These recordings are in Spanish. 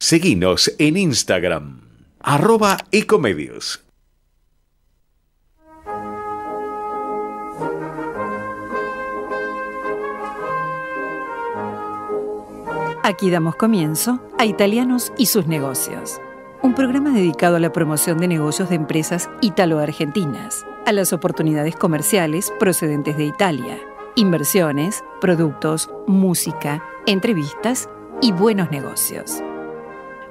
Seguinos en Instagram, arroba ecomedios. Aquí damos comienzo a Italianos y sus negocios, un programa dedicado a la promoción de negocios de empresas italo-argentinas, a las oportunidades comerciales procedentes de Italia, inversiones, productos, música, entrevistas y buenos negocios.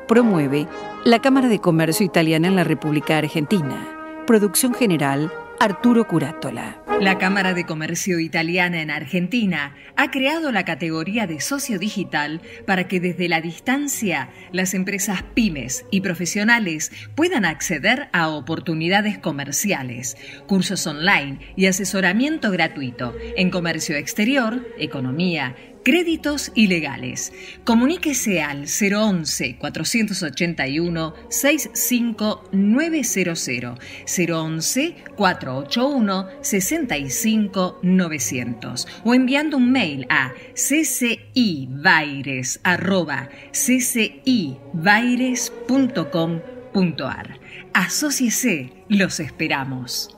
Promueve la Cámara de Comercio Italiana en la República Argentina. Producción general Arturo Curátola. La Cámara de Comercio Italiana en Argentina ha creado la categoría de socio digital para que desde la distancia las empresas pymes y profesionales puedan acceder a oportunidades comerciales, cursos online y asesoramiento gratuito en comercio exterior, economía, Créditos ilegales. Comuníquese al 011-481-65900, 011-481-65900 o enviando un mail a ccibaires.ccibaires.com.ar. Asociese, los esperamos.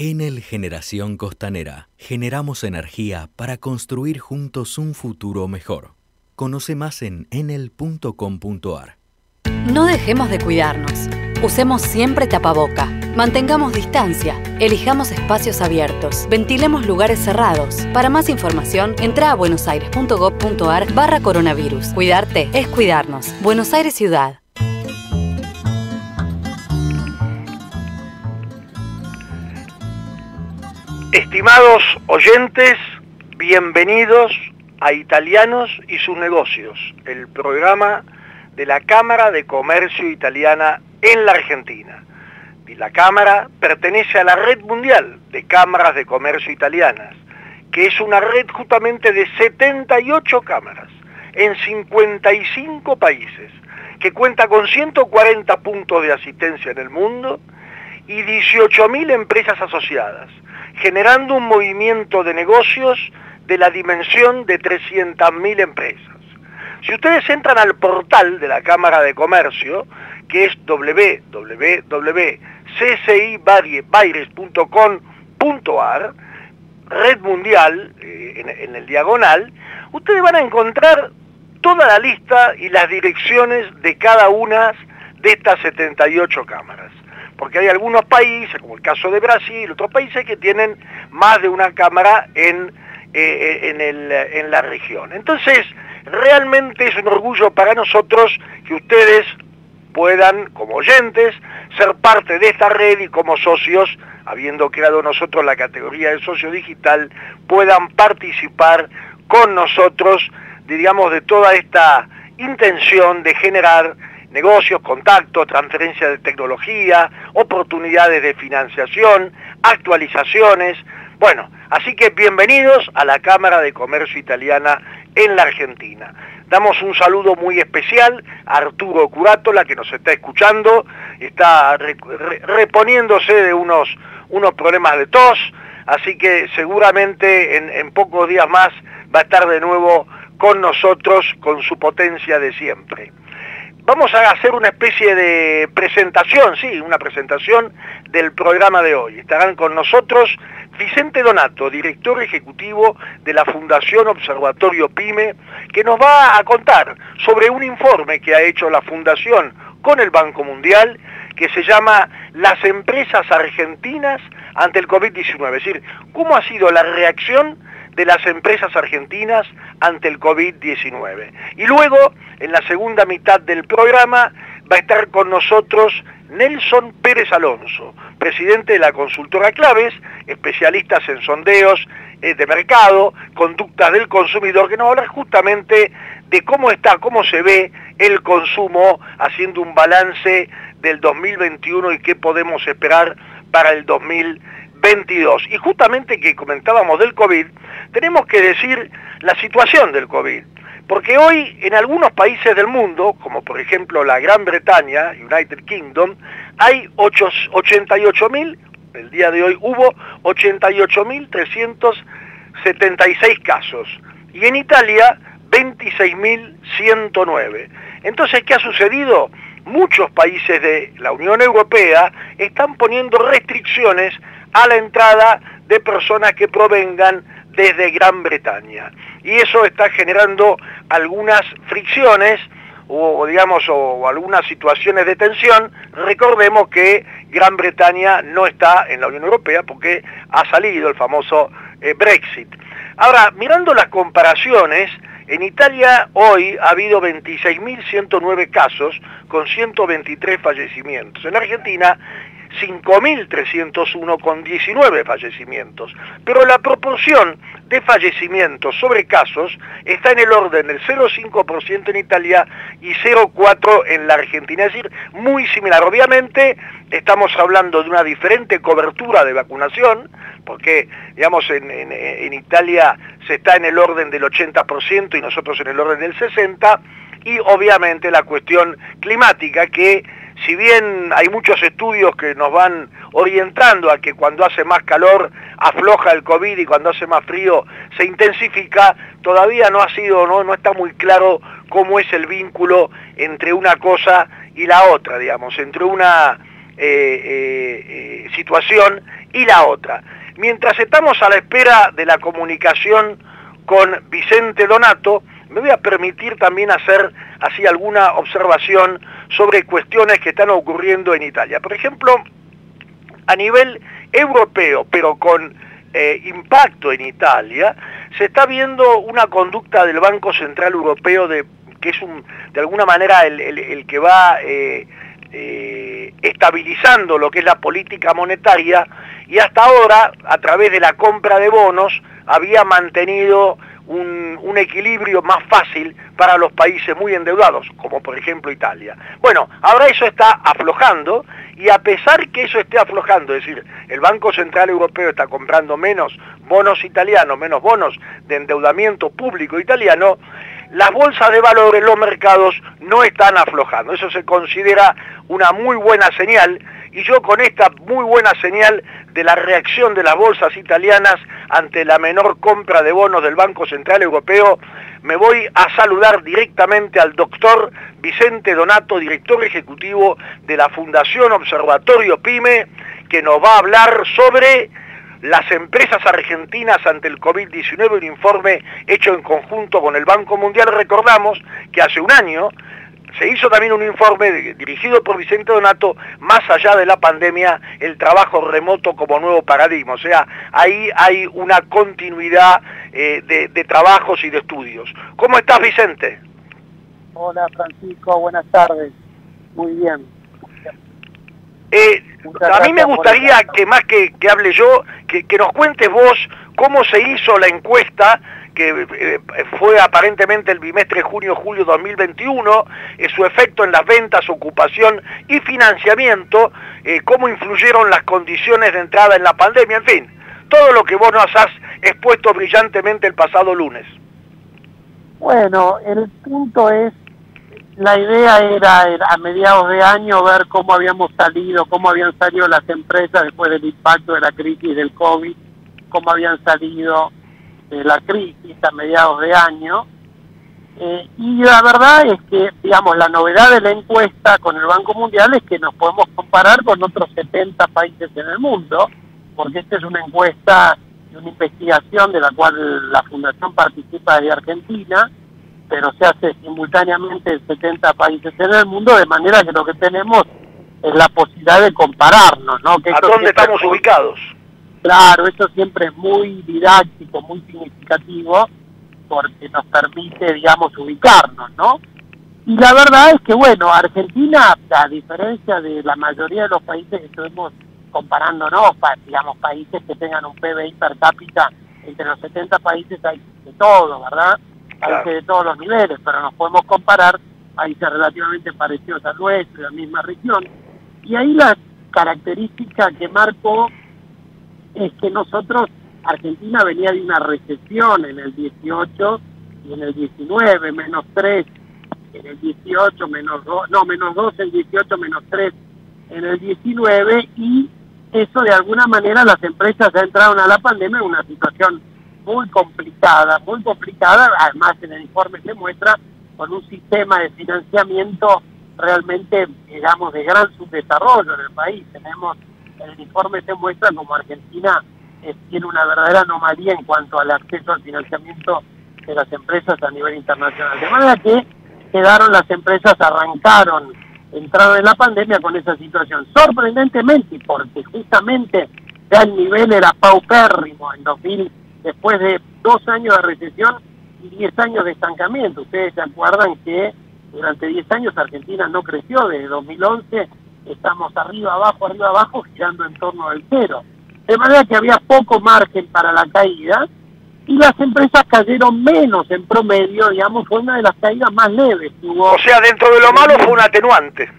En el Generación Costanera generamos energía para construir juntos un futuro mejor. Conoce más en enel.com.ar. No dejemos de cuidarnos. Usemos siempre tapaboca. Mantengamos distancia. Elijamos espacios abiertos. Ventilemos lugares cerrados. Para más información, entra a buenosaires.gov.ar barra coronavirus. Cuidarte es cuidarnos. Buenos Aires Ciudad. Estimados oyentes, bienvenidos a Italianos y sus negocios, el programa de la Cámara de Comercio Italiana en la Argentina. Y la Cámara pertenece a la Red Mundial de Cámaras de Comercio Italianas, que es una red justamente de 78 cámaras en 55 países, que cuenta con 140 puntos de asistencia en el mundo y 18.000 empresas asociadas generando un movimiento de negocios de la dimensión de 300.000 empresas. Si ustedes entran al portal de la Cámara de Comercio, que es www.ccibaires.com.ar, red mundial eh, en, en el diagonal, ustedes van a encontrar toda la lista y las direcciones de cada una de estas 78 cámaras porque hay algunos países, como el caso de Brasil, otros países que tienen más de una cámara en, eh, en, la región. Entonces, realmente es un orgullo para nosotros que ustedes puedan, como oyentes, ser parte de esta red y como socios, habiendo creado nosotros la categoría de socio digital, puedan participar con nosotros, digamos, de toda esta intención de generar negocios, contactos, transferencia de tecnología, oportunidades de financiación, actualizaciones. Bueno, así que bienvenidos a la Cámara de Comercio Italiana en la Argentina. Damos un saludo muy especial a Arturo Curátola que nos está escuchando, está reponiéndose de unos, unos problemas de tos, así que seguramente en, en pocos días más va a estar de nuevo con nosotros con su potencia de siempre vamos a hacer una especie de presentación, sí, una presentación del programa de hoy. Estarán con nosotros Vicente Donato, director ejecutivo de la Fundación Observatorio PYME, que nos va a contar sobre un informe que ha hecho la Fundación con el Banco Mundial, que se llama Las empresas argentinas ante el COVID-19, es decir, cómo ha sido la reacción de las empresas argentinas ante el COVID-19. Y luego, en la segunda mitad del programa, va a estar con nosotros Nelson Pérez Alonso, presidente de la consultora Claves, especialistas en sondeos eh, de mercado, conductas del consumidor, que nos va a hablar justamente de cómo está, cómo se ve el consumo, haciendo un balance del 2021 y qué podemos esperar para el 2022. Y justamente que comentábamos del COVID, tenemos que decir la situación del COVID. Porque hoy en algunos países del mundo, como por ejemplo la Gran Bretaña, United Kingdom, hay 88.000, el día de hoy hubo 88.376 casos. Y en Italia 26.109. Entonces, ¿qué ha sucedido? Muchos países de la Unión Europea están poniendo restricciones a la entrada de personas que provengan desde Gran Bretaña. Y eso está generando algunas fricciones o, digamos o, algunas situaciones de tensión. Recordemos que Gran Bretaña no está en la Unión Europea porque ha salido el famoso eh, Brexit. Ahora, mirando las comparaciones, en Italia hoy ha habido 26.109 casos con 123 fallecimientos. En Argentina 5.301 con 19 fallecimientos. Pero la proporción de fallecimientos sobre casos está en el orden del 0,5% en Italia y 0,4% en la Argentina. Es decir, muy similar. Obviamente estamos hablando de una diferente cobertura de vacunación, porque digamos en, en Italia se está en el orden del 80% y nosotros en el orden del 60%, y obviamente la cuestión climática que si bien hay muchos estudios que nos van orientando a que cuando hace más calor afloja el COVID y cuando hace más frío se intensifica, todavía no ha sido, no, no está muy claro cómo es el vínculo entre una cosa y la otra, digamos, entre una eh, eh, eh, situación y la otra. Mientras estamos a la espera de la comunicación con Vicente Donato, me voy a permitir también hacer así alguna observación sobre cuestiones que están ocurriendo en Italia. Por ejemplo, a nivel europeo, pero con eh, impacto en Italia, se está viendo una conducta del Banco Central Europeo de, que es de alguna manera el, que va eh, eh, estabilizando lo que es la política monetaria y hasta ahora, a través de la compra de bonos, había mantenido un, equilibrio más fácil para los países muy endeudados, como por ejemplo Italia. Bueno, ahora eso está aflojando y a pesar que eso esté aflojando, es decir, el Banco Central Europeo está comprando menos bonos italianos, menos bonos de endeudamiento público italiano, las bolsas de valores, los mercados no están aflojando. Eso se considera una muy buena señal y yo con esta muy buena señal de la reacción de las bolsas italianas ante la menor compra de bonos del Banco Central Europeo, me voy a saludar directamente al doctor Vicente Donato, director ejecutivo de la Fundación Observatorio PYME, que nos va a hablar sobre las empresas argentinas ante el COVID-19, un informe hecho en conjunto con el Banco Mundial. Recordamos que hace un año se hizo también un informe dirigido por Vicente Donato, más allá de la pandemia, el trabajo remoto como nuevo paradigma. O sea, ahí hay una continuidad eh, de, trabajos y de estudios. ¿Cómo estás, Vicente? Hola, Francisco, buenas tardes. Muy bien. Eh, a mí me gustaría que más que, hable yo, que, que nos cuentes vos cómo se hizo la encuesta que eh, fue aparentemente el bimestre junio-julio 2021, eh, su efecto en las ventas, ocupación y financiamiento, eh, cómo influyeron las condiciones de entrada en la pandemia, en fin, todo lo que vos nos has expuesto brillantemente el pasado lunes. Bueno, el punto es, la idea era, a mediados de año ver cómo habíamos salido, cómo habían salido las empresas después del impacto de la crisis del COVID, cómo habían salido de la crisis a mediados de año. Eh, y la verdad es que, digamos, la novedad de la encuesta con el Banco Mundial es que nos podemos comparar con otros 70 países en el mundo, porque esta es una encuesta y una investigación de la cual la Fundación participa de Argentina, pero se hace simultáneamente en 70 países en el mundo, de manera que lo que tenemos es la posibilidad de compararnos, ¿no? ¿A dónde estamos ubicados? Claro, eso siempre es muy didáctico, muy significativo, porque nos permite, digamos, ubicarnos, ¿no? Y la verdad es que, bueno, Argentina, a diferencia de la mayoría de los países que estuvimos comparándonos, digamos, países que tengan un PBI per cápita, entre los 70 países hay de todo, ¿verdad? Países de todos los niveles, pero nos podemos comparar países relativamente parecidos a nuestro, de la misma región. Y ahí la característica que marcó es que nosotros, Argentina venía de una recesión en el 18 y en el 19, menos 3 en el 18, menos 2, no, menos 2 en el 18, menos 3 en el 19 y eso de alguna manera las empresas entraron a la pandemia en una situación muy complicada, muy complicada, además en el informe se muestra con un sistema de financiamiento realmente, digamos, de gran subdesarrollo en el país. Tenemos, el informe se muestra como Argentina eh, tiene una verdadera anomalía en cuanto al acceso al financiamiento de las empresas a nivel internacional. De manera que quedaron las empresas, arrancaron, entraron en la pandemia con esa situación. Sorprendentemente, porque justamente ya el nivel era paupérrimo en 2000, después de dos años de recesión y diez años de estancamiento. Ustedes se acuerdan que durante diez años Argentina no creció, desde 2011 estamos arriba, abajo, arriba, abajo, girando en torno del cero. De manera que había poco margen para la caída y las empresas cayeron menos en promedio, digamos, fue una de las caídas más leves que hubo. O sea, dentro de lo malo fue un atenuante.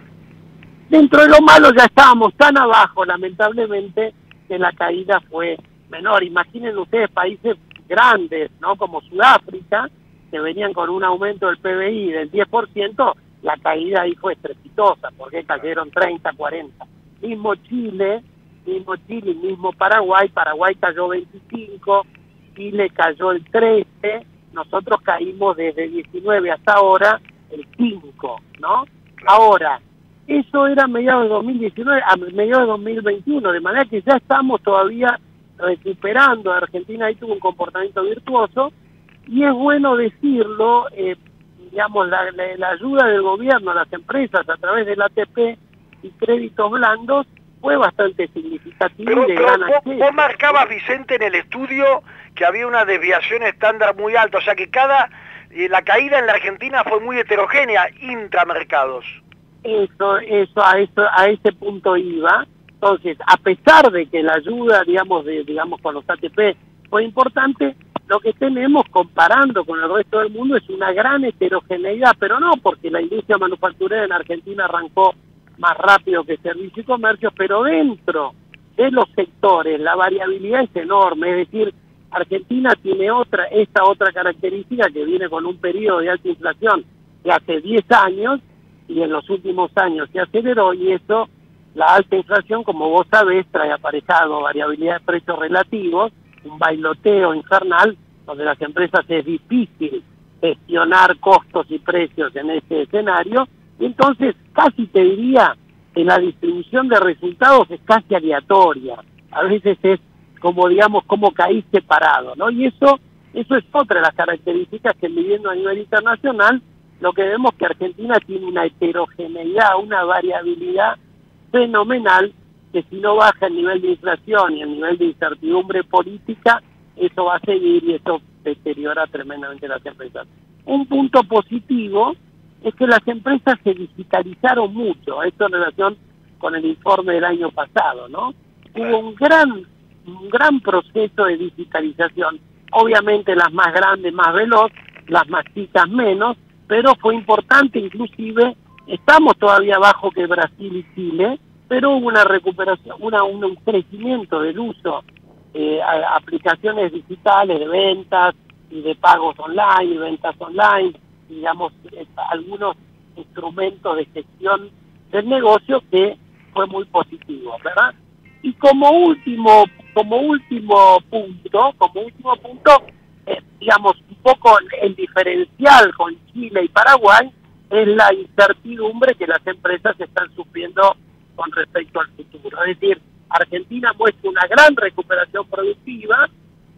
Dentro de lo malo ya estábamos tan abajo, lamentablemente, que la caída fue menor. Imaginen ustedes países grandes, ¿no? Como Sudáfrica, que venían con un aumento del PBI del 10%, la caída ahí fue estrepitosa, porque cayeron 30, 40. Mismo Chile, mismo Chile, mismo Paraguay, Paraguay cayó 25, Chile cayó el 13, nosotros caímos desde 19 hasta ahora el 5, ¿no? Ahora, eso era a mediados de 2019, a mediados de 2021, de manera que ya estamos todavía recuperando. Argentina ahí tuvo un comportamiento virtuoso y es bueno decirlo, eh, digamos, la, la, ayuda del gobierno a las empresas a través del ATP y créditos blandos fue bastante significativo pero, vos, marcabas, Vicente, en el estudio que había una desviación estándar muy alta, o sea que cada, eh, la caída en la Argentina fue muy heterogénea, intramercados. Eso, eso, a eso, a ese punto iba. Entonces, a pesar de que la ayuda, digamos, de, digamos, con los ATP fue importante, lo que tenemos comparando con el resto del mundo es una gran heterogeneidad, pero no porque la industria manufacturera en Argentina arrancó más rápido que servicio y comercio, pero dentro de los sectores la variabilidad es enorme, es decir, Argentina tiene otra, esta otra característica que viene con un periodo de alta inflación de hace 10 años y en los últimos años se aceleró y eso, la alta inflación, como vos sabés, trae aparejado variabilidad de precios relativos, un bailoteo infernal donde las empresas es difícil gestionar costos y precios en ese escenario y entonces casi te diría que la distribución de resultados es casi aleatoria. A veces es como digamos cómo caíste parado, ¿no? Y eso eso es otra de las características que viviendo a nivel internacional lo que vemos que Argentina tiene una heterogeneidad, una variabilidad fenomenal que si no baja el nivel de inflación y el nivel de incertidumbre política, eso va a seguir y eso deteriora tremendamente las empresas. Un punto positivo es que las empresas se digitalizaron mucho, esto en relación con el informe del año pasado, ¿no? Hubo un gran, un gran proceso de digitalización, obviamente las más grandes más veloz, las más chicas menos, pero fue importante inclusive, estamos todavía abajo que Brasil y Chile, pero hubo una recuperación, una, un crecimiento del uso de aplicaciones digitales de ventas y de pagos online, ventas online, digamos, eh, algunos instrumentos de gestión del negocio que fue muy positivo, ¿verdad? Y como último, como último punto, como último punto, eh, digamos, un poco el diferencial con Chile y Paraguay es la incertidumbre que las empresas están sufriendo con respecto al futuro. Es decir, Argentina muestra una gran recuperación productiva,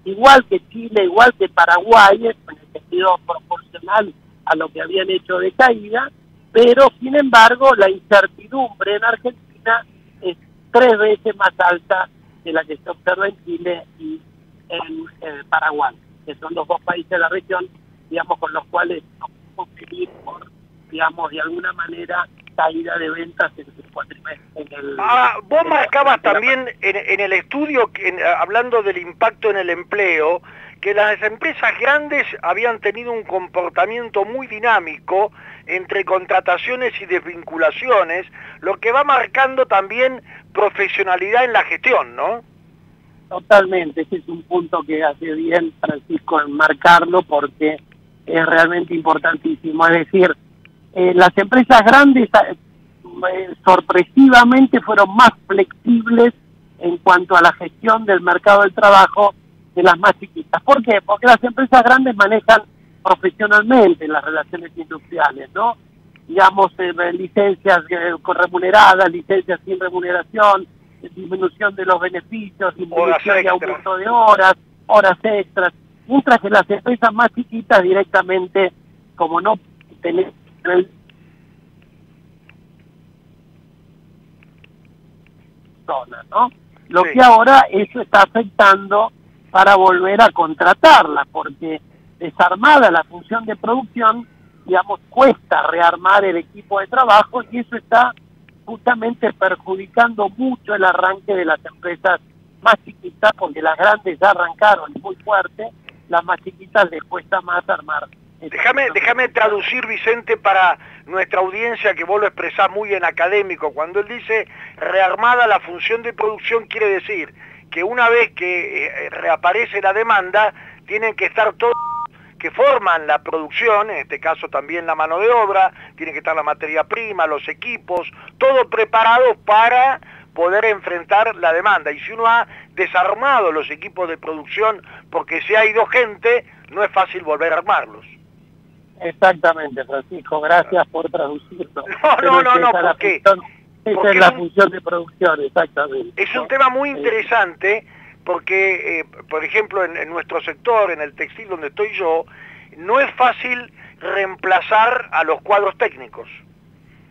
igual que Chile, igual que Paraguay, en el sentido proporcional a lo que habían hecho de caída, pero sin embargo la incertidumbre en Argentina es tres veces más alta de la que se observa en Chile y en Paraguay que son los dos países de la región, digamos, con los cuales no podemos seguir por, digamos, de alguna manera caída de ventas en el cuatrimestre. En ah, vos marcabas también en, el estudio, hablando del impacto en el empleo, que las empresas grandes habían tenido un comportamiento muy dinámico entre contrataciones y desvinculaciones, lo que va marcando también profesionalidad en la gestión, ¿no? Totalmente, ese es un punto que hace bien Francisco en marcarlo porque es realmente importantísimo. Es decir, eh, las empresas grandes eh, sorpresivamente fueron más flexibles en cuanto a la gestión del mercado del trabajo de las más chiquitas. ¿Por qué? Porque las empresas grandes manejan profesionalmente las relaciones industriales, ¿no? Digamos, eh, licencias eh, con remuneradas, licencias sin remuneración, disminución de los beneficios, disminución y aumento de horas, horas extras, mientras que las empresas más chiquitas directamente, como no ¿no? Lo que ahora eso está afectando para volver a contratarla, porque desarmada la función de producción, digamos, cuesta rearmar el equipo de trabajo y eso está justamente perjudicando mucho el arranque de las empresas más chiquitas, porque las grandes ya arrancaron muy fuerte, las más chiquitas les cuesta más armar. Déjame, déjame traducir, Vicente, para nuestra audiencia que vos lo expresás muy en académico. Cuando él dice rearmada la función de producción, quiere decir que una vez que eh, reaparece la demanda, tienen que estar todos que forman la producción, en este caso también la mano de obra, tiene que estar la materia prima, los equipos, todo preparado para poder enfrentar la demanda. Y si uno ha desarmado los equipos de producción porque se ha ido gente, no es fácil volver a armarlos. Exactamente, Francisco, gracias por traducirlo. No, no, no, no, porque... Esa es la función de producción, exactamente. Es un tema muy interesante porque, eh, por ejemplo, en, nuestro sector, en el textil donde estoy yo, no es fácil reemplazar a los cuadros técnicos.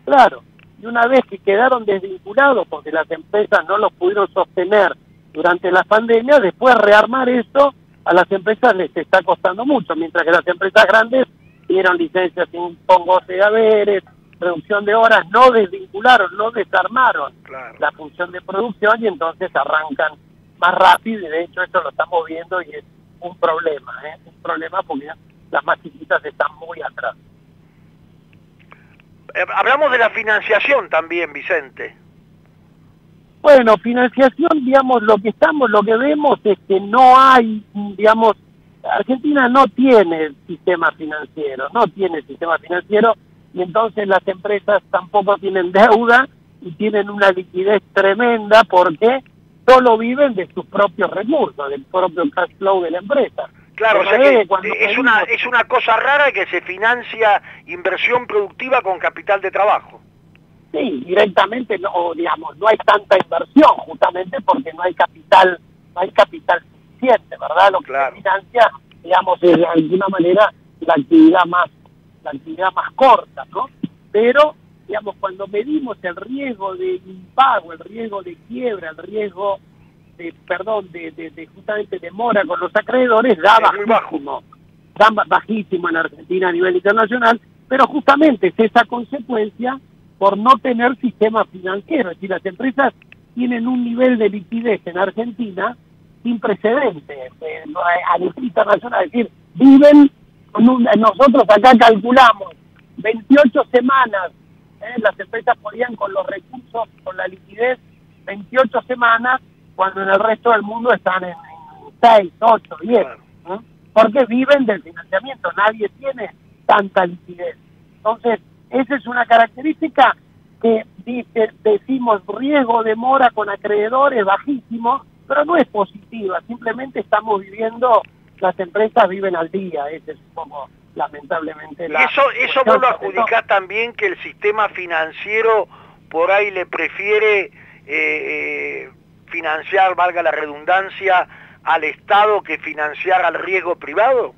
Claro, y una vez que quedaron desvinculados porque las empresas no los pudieron sostener durante la pandemia, después rearmar eso a las empresas les está costando mucho, mientras que las empresas grandes dieron licencias sin goce de haberes, reducción de horas, no desvincularon, no desarmaron la función de producción y entonces arrancan más rápido y de hecho esto lo estamos viendo y es un problema, ¿eh? un problema porque las más chiquitas están muy atrás. Eh, hablamos de la financiación también, Vicente. Bueno, financiación, digamos, lo que estamos, lo que vemos es que no hay, digamos, Argentina no tiene sistema financiero, no tiene sistema financiero y entonces las empresas tampoco tienen deuda y tienen una liquidez tremenda porque solo viven de sus propios recursos, del propio cash flow de la empresa. Claro, o sea que es, una, es una cosa rara que se financia inversión productiva con capital de trabajo. Sí, directamente no, digamos, no hay tanta inversión justamente porque no hay capital, no hay capital suficiente, ¿verdad? Lo que se financia, digamos, es de alguna manera la actividad más, la actividad más corta, ¿no? Pero digamos, cuando medimos el riesgo de impago, el riesgo de quiebra, el riesgo de, perdón, de, de, justamente demora con los acreedores, da bajísimo, da bajísimo en Argentina a nivel internacional, pero justamente es esa consecuencia por no tener sistema financiero, es decir, las empresas tienen un nivel de liquidez en Argentina sin precedentes eh, a nivel internacional, es decir, viven, con nosotros acá calculamos 28 semanas ¿eh? las empresas podían con los recursos, con la liquidez, 28 semanas, cuando en el resto del mundo están en, 6, 8, 10. Porque viven del financiamiento, nadie tiene tanta liquidez. Entonces, esa es una característica que dice, decimos riesgo de mora con acreedores bajísimo, pero no es positiva, simplemente estamos viviendo, las empresas viven al día, ese es como lamentablemente la... eso, eso vos lo adjudicás también que el sistema financiero por ahí le prefiere eh, eh, financiar, valga la redundancia, al Estado que financiar al riesgo privado?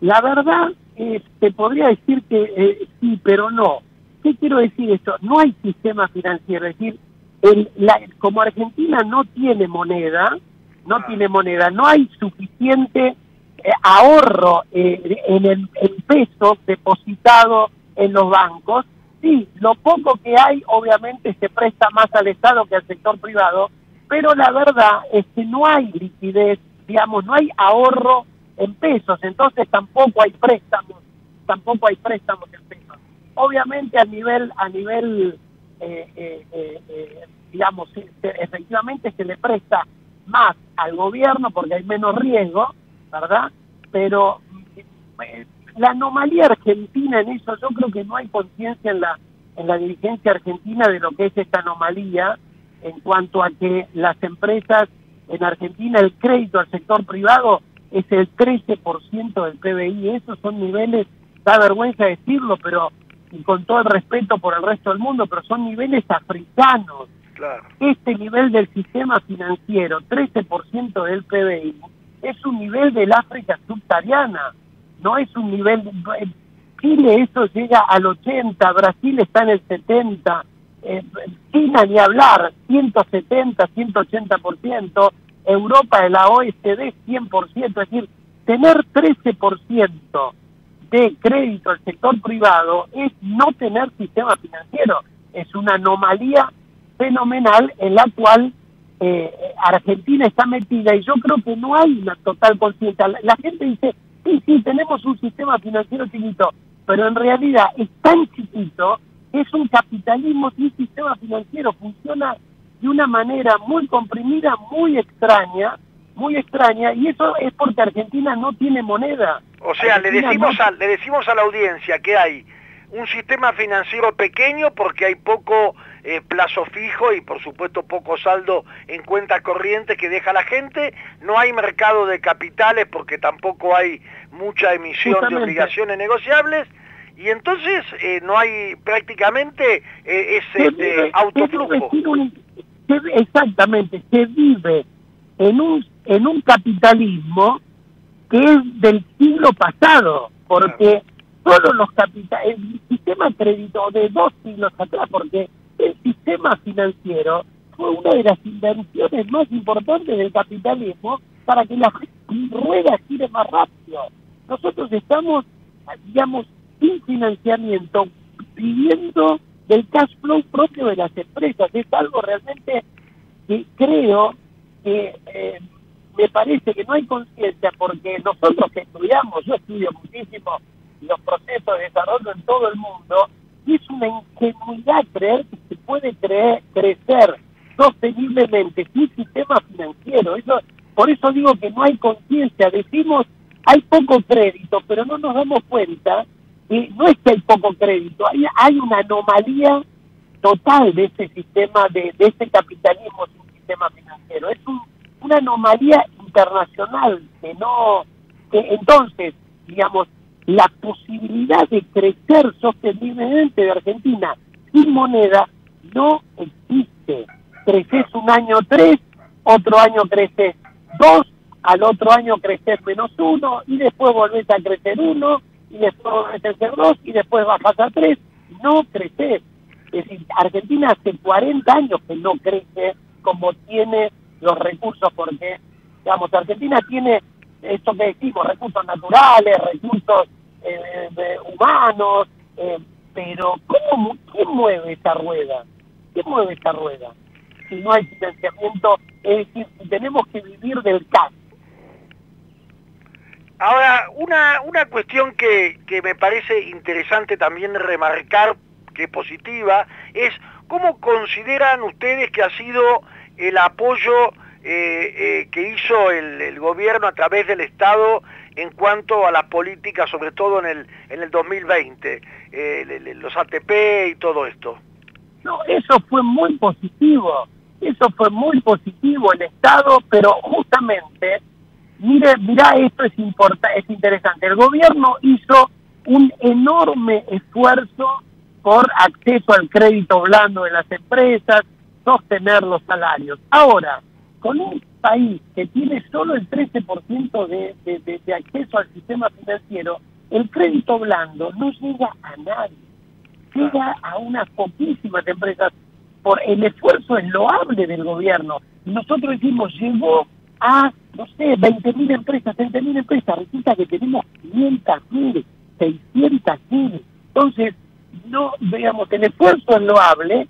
La verdad, eh, te podría decir que sí, pero no. ¿Qué quiero decir esto? No hay sistema financiero, es decir, el, la, como Argentina no tiene moneda, no ah. tiene moneda, no hay suficiente eh, ahorro eh, en el peso depositado en los bancos, sí, lo poco que hay obviamente se presta más al Estado que al sector privado, pero la verdad es que no hay liquidez, digamos, no hay ahorro en pesos, entonces tampoco hay préstamos, tampoco hay préstamos en pesos. Obviamente a nivel, a nivel, digamos, efectivamente se le presta más al gobierno porque hay menos riesgo, ¿verdad? Pero eh, la anomalía argentina en eso, yo creo que no hay conciencia en la, en la dirigencia argentina de lo que es esta anomalía en cuanto a que las empresas en Argentina el crédito al sector privado es el 13% del PBI. Esos son niveles, da vergüenza decirlo, pero y con todo el respeto por el resto del mundo, pero son niveles africanos. Este nivel del sistema financiero, 13% del PBI, es un nivel del África subsahariana, no es un nivel... Chile eso llega al 80, Brasil está en el 70, eh, China ni hablar, 170, 180%, Europa de la OECD 100%, es decir, tener 13% de crédito al sector privado es no tener sistema financiero, es una anomalía fenomenal en la cual eh, Argentina está metida y yo creo que no hay una total conciencia. La, la, gente dice, sí, sí, tenemos un sistema financiero chiquito, pero en realidad es tan chiquito, es un capitalismo sin sistema financiero, funciona de una manera muy comprimida, muy extraña, muy extraña, y eso es porque Argentina no tiene moneda. O sea, le decimos, a, le decimos a la audiencia que hay un sistema financiero pequeño porque hay poco eh, plazo fijo y por supuesto poco saldo en cuenta corriente que deja la gente, no hay mercado de capitales porque tampoco hay mucha emisión de obligaciones negociables. Y entonces eh, no hay prácticamente eh, ese este, autoflujo. exactamente, se vive en un, en un capitalismo que es del siglo pasado, porque todos los capitales, el sistema crédito de dos siglos atrás, porque el sistema financiero fue una de las invenciones más importantes del capitalismo para que la rueda gire más rápido. Nosotros estamos, digamos, sin financiamiento, viviendo del cash flow propio de las empresas. Es algo realmente que creo que eh, me parece que no hay conciencia porque nosotros que estudiamos, yo estudio muchísimo los procesos de desarrollo en todo el mundo, es una ingenuidad creer que se puede creer, crecer sosteniblemente sin sistema financiero. Eso, por eso digo que no hay conciencia. Decimos, hay poco crédito, pero no nos damos cuenta que no es que hay poco crédito, hay, hay una anomalía total de ese sistema, de, de ese capitalismo sistema financiero. Es una anomalía internacional que no, entonces, digamos, la posibilidad de crecer sosteniblemente de Argentina sin moneda no existe. Creces un año tres, otro año creces dos, al otro año creces menos uno, y después volvés a crecer uno, y después volvés a crecer dos, y después bajas a tres. No creces. Es decir, Argentina hace 40 años que no crece como tiene los recursos, porque, digamos, Argentina tiene esto que decimos, recursos naturales, recursos eh, humanos, eh, pero ¿cómo, ¿quién mueve esta rueda? ¿Quién mueve esta rueda? Si no hay financiamiento, es decir, tenemos que vivir del cash. Ahora, una, una cuestión que, que me parece interesante también remarcar, que es positiva, es cómo consideran ustedes que ha sido el apoyo eh, eh, que hizo el, gobierno a través del Estado en cuanto a las políticas, sobre todo en el, en el 2020, eh, los ATP y todo esto. No, eso fue muy positivo, eso fue muy positivo el Estado, pero justamente, mire, mira, esto es, es interesante, el gobierno hizo un enorme esfuerzo por acceso al crédito blando de las empresas, sostener los salarios. Ahora, con un país que tiene solo el 13% de, de, de, acceso al sistema financiero, el crédito blando no llega a nadie, llega a unas poquísimas empresas. Por el esfuerzo es loable del gobierno. Nosotros decimos, llegó a, no sé, 20.000 empresas, 30.000 empresas, resulta que tenemos 500.000, 600.000. Entonces, no, digamos, el esfuerzo es loable,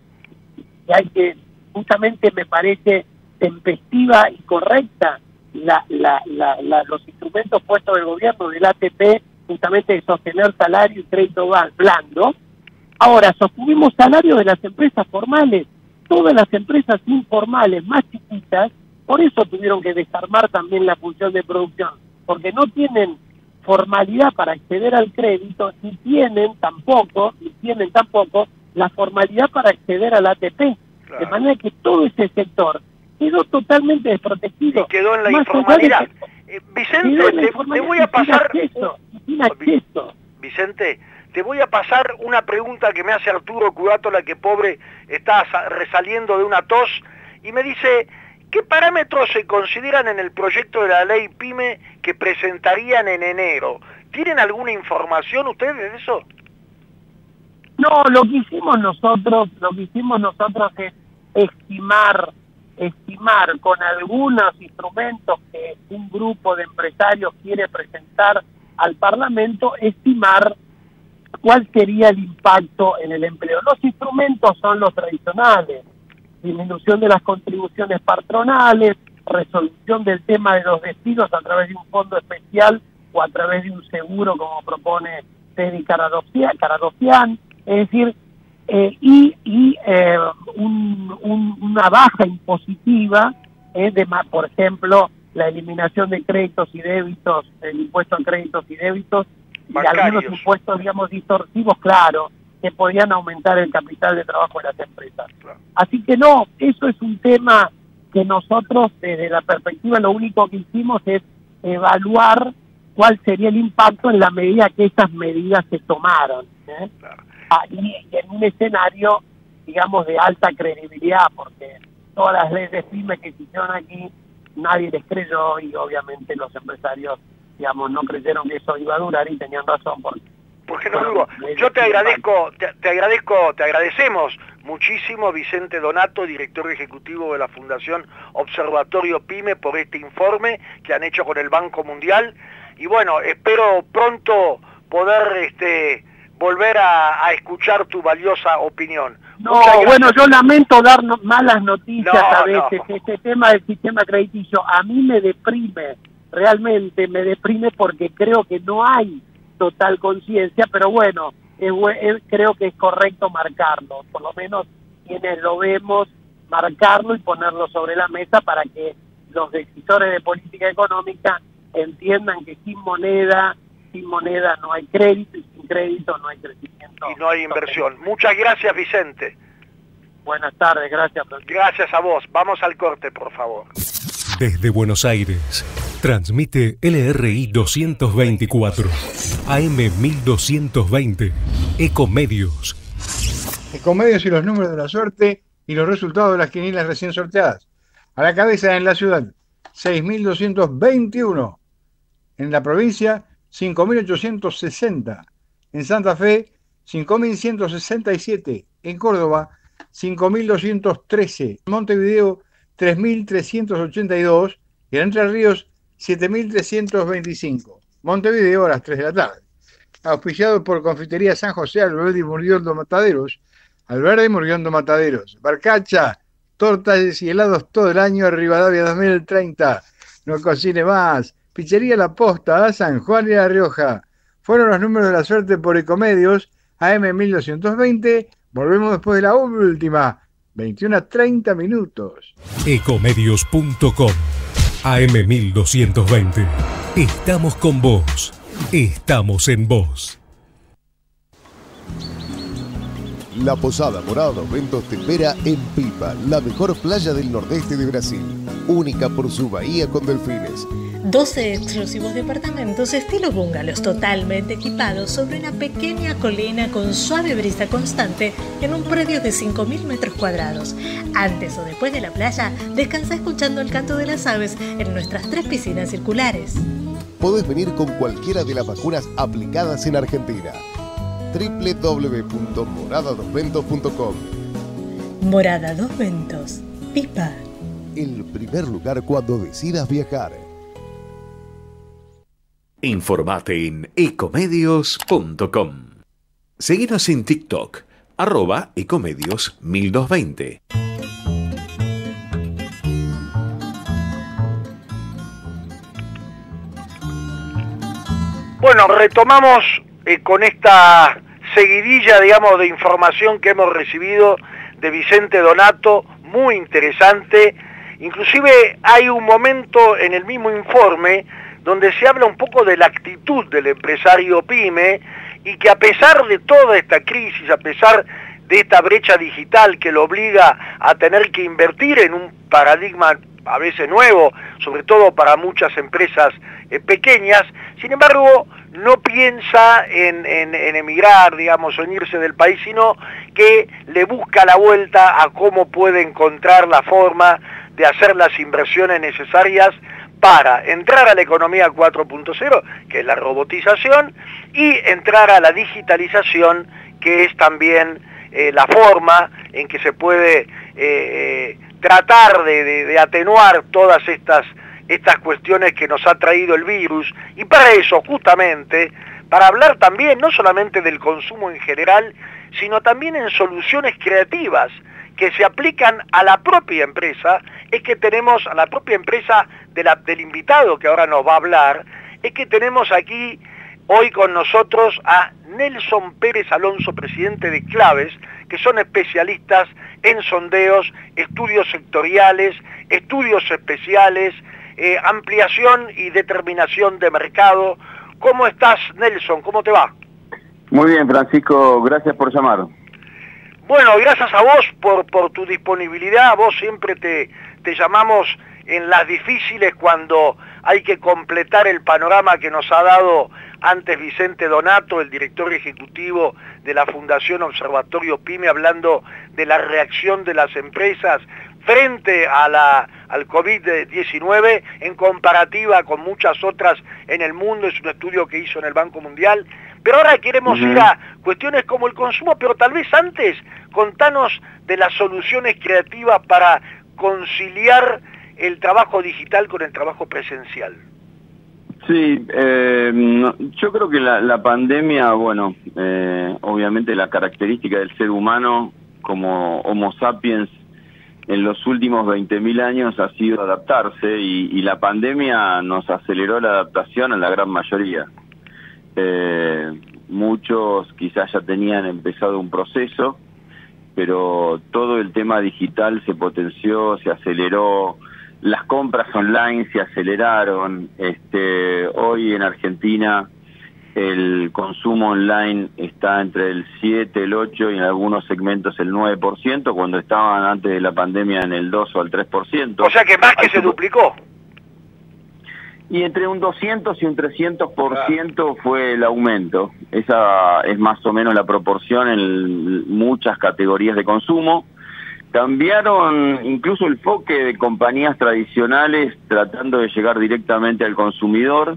y hay que, justamente me parece tempestiva y correcta la, la, la, los instrumentos puestos del gobierno del ATP justamente de sostener salario y crédito blando. Ahora, sostuvimos salario de las empresas formales. Todas las empresas informales más chiquitas, por eso tuvieron que desarmar también la función de producción, porque no tienen formalidad para acceder al crédito, ni tienen tampoco, ni tienen tampoco la formalidad para acceder al ATP. De manera que todo ese sector quedó totalmente desprotegido. Y quedó en la informalidad. Eh, Vicente, te, voy a pasar... Vicente, te voy a pasar una pregunta que me hace Arturo la que pobre está resaliendo de una tos, y me dice, ¿qué parámetros se consideran en el proyecto de la ley PYME que presentarían en enero? ¿Tienen alguna información ustedes de eso? No, lo que hicimos nosotros, lo que hicimos nosotros es estimar, estimar con algunos instrumentos que un grupo de empresarios quiere presentar al Parlamento, estimar cuál sería el impacto en el empleo. Los instrumentos son los tradicionales, disminución de las contribuciones patronales, resolución del tema de los despidos a través de un fondo especial o a través de un seguro como propone Teddy Caradocian, es decir, eh, y, y eh, una baja impositiva eh, de más, por ejemplo, la eliminación de créditos y débitos, el impuesto a créditos y débitos, y algunos impuestos, digamos, distorsivos, claro, que podían aumentar el capital de trabajo de las empresas. Así que no, eso es un tema que nosotros, desde la perspectiva, lo único que hicimos es evaluar cuál sería el impacto en la medida que esas medidas se tomaron. ¿eh? Ah, y, en un escenario, digamos, de alta credibilidad, porque todas las leyes PYME que se hicieron aquí, nadie les creyó y obviamente los empresarios, digamos, no creyeron que eso iba a durar y tenían razón porque no yo te agradezco, te, agradezco, te agradecemos muchísimo Vicente Donato, director ejecutivo de la Fundación Observatorio PYME, por este informe que han hecho con el Banco Mundial. Y bueno, espero pronto poder este, volver a, escuchar tu valiosa opinión. No, bueno, yo lamento dar malas noticias a veces. Este tema del sistema crediticio a mí me deprime, realmente me deprime porque creo que no hay total conciencia, pero bueno, creo que es correcto marcarlo, por lo menos quienes lo vemos, marcarlo y ponerlo sobre la mesa para que los decisores de política económica entiendan que sin moneda sin moneda no hay crédito y sin crédito no hay crecimiento. Y no hay inversión. Muchas gracias, Vicente. Buenas tardes, gracias. Gracias a vos. Vamos al corte, por favor. Desde Buenos Aires, transmite LRI 224, AM 1220, Ecomedios. Ecomedios y los números de la suerte y los resultados de las quinielas recién sorteadas. A la cabeza en la ciudad, 6.221. En la provincia, 5.860. En Santa Fe, 5.167. En Córdoba, 5.213. En Montevideo, 3.382. Y en Entre Ríos, 7.325. Montevideo a las 3 de la tarde. Auspiciado por Confitería San José, Alberdi Muriondo Mataderos. Alberdi Muriondo Mataderos. Barcacha, tortas y helados todo el año. Rivadavia 2030. No cocine más. Pizzería La Posta, San Juan y La Rioja. Fueron los números de la suerte por Ecomedios, AM 1220. Volvemos después de la última, 21 a 30 minutos. Ecomedios.com, AM 1220. Estamos con vos. Estamos en vos. La Posada Morado Ventos te espera en Pipa, la mejor playa del nordeste de Brasil, única por su bahía con delfines 12 exclusivos departamentos estilo bungalows totalmente equipados sobre una pequeña colina con suave brisa constante en un predio de 5.000 metros cuadrados. Antes o después de la playa, descansa escuchando el canto de las aves en nuestras tres piscinas circulares. Podés venir con cualquiera de las vacunas aplicadas en Argentina. www.moradadosventos.com Morada Dos Ventos, Pipa. El primer lugar cuando decidas viajar. Informate en ecomedios.com. Seguinos en TikTok, arroba ecomedios 1220. Bueno, retomamos eh, con esta seguidilla, digamos, de información que hemos recibido de Vicente Donato, muy interesante. Inclusive hay un momento en el mismo informe donde se habla un poco de la actitud del empresario pyme y que a pesar de toda esta crisis, a pesar de esta brecha digital que lo obliga a tener que invertir en un paradigma a veces nuevo, sobre todo para muchas empresas eh, pequeñas, sin embargo no piensa en, emigrar, digamos, en irse del país, sino que le busca la vuelta a cómo puede encontrar la forma de hacer las inversiones necesarias para entrar a la economía 4.0, que es la robotización, y entrar a la digitalización, que es también eh, la forma en que se puede eh, eh, tratar de, atenuar todas estas, estas cuestiones que nos ha traído el virus. Y para eso, justamente, para hablar también no solamente del consumo en general, sino también en soluciones creativas que se aplican a la propia empresa, es que tenemos a la propia empresa del invitado que ahora nos va a hablar, es que tenemos aquí hoy con nosotros a Nelson Pérez Alonso, presidente de Claves, que son especialistas en sondeos, estudios sectoriales, estudios especiales, eh, ampliación y determinación de mercado. ¿Cómo estás, Nelson? ¿Cómo te va? Muy bien, Francisco, gracias por llamar. Bueno, gracias a vos por, por tu disponibilidad, vos siempre te, te llamamos en las difíciles cuando hay que completar el panorama que nos ha dado antes Vicente Donato, el director ejecutivo de la Fundación Observatorio PYME, hablando de la reacción de las empresas frente a la, al COVID-19 en comparativa con muchas otras en el mundo, es un estudio que hizo en el Banco Mundial. Pero ahora queremos ir a cuestiones como el consumo, pero tal vez antes contanos de las soluciones creativas para conciliar el trabajo digital con el trabajo presencial. Sí, eh, yo creo que la, pandemia, bueno, eh, obviamente la característica del ser humano como Homo sapiens en los últimos 20.000 años ha sido adaptarse y, la pandemia nos aceleró la adaptación a la gran mayoría. Eh, muchos quizás ya tenían empezado un proceso, pero todo el tema digital se potenció, se aceleró, las compras online se aceleraron. Este, hoy en Argentina el consumo online está entre el 7, el 8 y en algunos segmentos el 9%, cuando estaban antes de la pandemia en el 2 o el 3%. O sea que más que se duplicó. Y entre un 200 y un 300% fue el aumento. Esa es más o menos la proporción en muchas categorías de consumo. Cambiaron incluso el foque de compañías tradicionales tratando de llegar directamente al consumidor,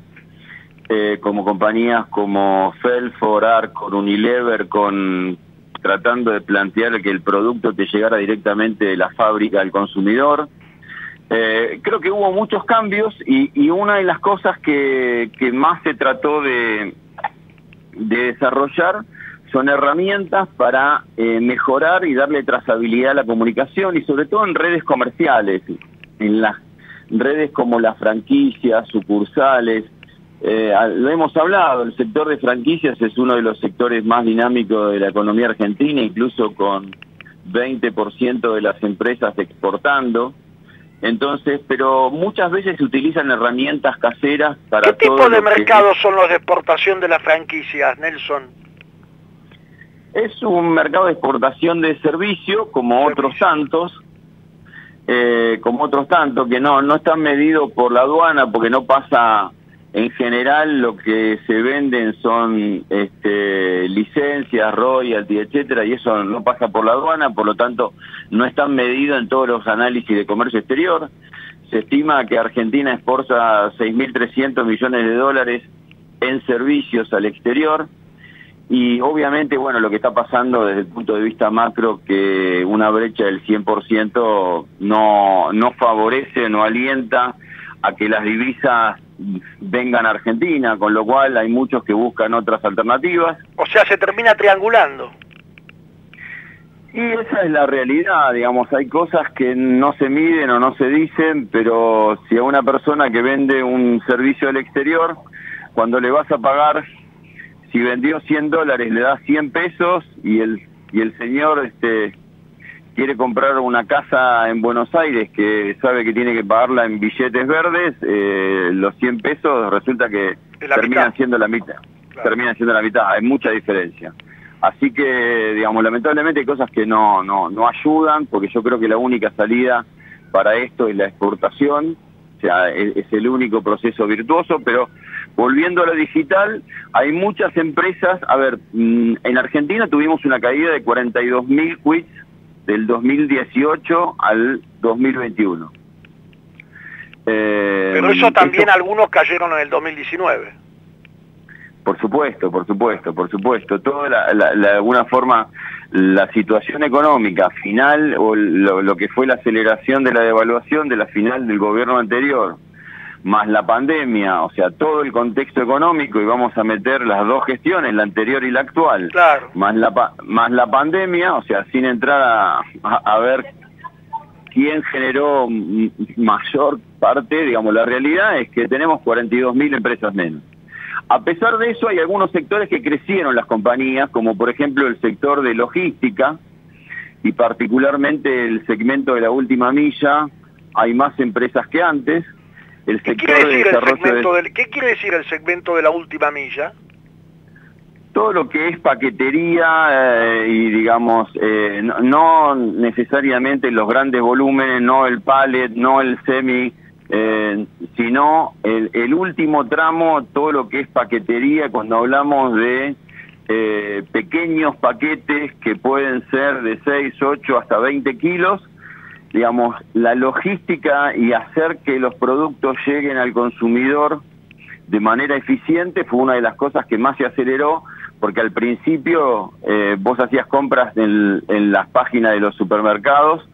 eh, como compañías como Felfor, Arcor, Unilever, con tratando de plantear que el producto te llegara directamente de la fábrica al consumidor. Eh, creo que hubo muchos cambios y, una de las cosas que, más se trató de desarrollar son herramientas para eh, mejorar y darle trazabilidad a la comunicación y sobre todo en redes comerciales, en las redes como las franquicias, sucursales. Eh, lo hemos hablado, el sector de franquicias es uno de los sectores más dinámicos de la economía argentina, incluso con 20% de las empresas exportando. Entonces, pero muchas veces se utilizan herramientas caseras para... ¿Qué tipo de mercados son los de exportación de las franquicias, Nelson? Es un mercado de exportación de servicio como otros tantos, eh, como otros tantos que no no están medidos por la aduana porque no pasa en general lo que se venden son este, licencias, royalty, etcétera, y eso no pasa por la aduana, por lo tanto no están medidos en todos los análisis de comercio exterior. Se estima que Argentina exporta 6.300 millones de dólares en servicios al exterior y obviamente, bueno, lo que está pasando desde el punto de vista macro, que una brecha del 100% no, no favorece, no alienta a que las divisas vengan a Argentina, con lo cual hay muchos que buscan otras alternativas. O sea, se termina triangulando. Y esa es la realidad, digamos, hay cosas que no se miden o no se dicen, pero si a una persona que vende un servicio al exterior, cuando le vas a pagar si vendió 100 dólares le da 100 pesos y el, y el señor este, quiere comprar una casa en Buenos Aires que sabe que tiene que pagarla en billetes verdes, eh, los 100 pesos resulta que terminan siendo la mitad. Terminan siendo la mitad, hay mucha diferencia. Así que, digamos, lamentablemente hay cosas que no, no, no ayudan, porque yo creo que la única salida para esto es la exportación, o sea, es, es el único proceso virtuoso, pero volviendo a lo digital, hay muchas empresas, a ver, mm, en Argentina tuvimos una caída de 42.000 quits del 2018 al 2021. Eh, pero eso también algunos cayeron en el 2019. Por supuesto, por supuesto, por supuesto. Todo la, de alguna forma la situación económica final o lo, que fue la aceleración de la devaluación de la final del gobierno anterior, más la pandemia, o sea, todo el contexto económico y vamos a meter las dos gestiones, la anterior y la actual, claro. más la más la pandemia, o sea, sin entrar a, a ver quién generó mayor parte, digamos, la realidad es que tenemos 42.000 empresas menos. A pesar de eso, hay algunos sectores que crecieron las compañías, como por ejemplo el sector de logística y particularmente el segmento de la última milla, hay más empresas que antes. El ¿Qué, quiere decir el segmento ¿Qué quiere decir el segmento de la última milla? todo lo que es paquetería eh, y digamos, eh, no, necesariamente los grandes volúmenes, no el pallet, no el semi, eh, sino el, el, último tramo, todo lo que es paquetería, cuando hablamos de pequeños paquetes que pueden ser de 6, 8 hasta 20 kilos, digamos, la logística y hacer que los productos lleguen al consumidor de manera eficiente fue una de las cosas que más se aceleró porque al principio eh, vos hacías compras en, las páginas de los supermercados,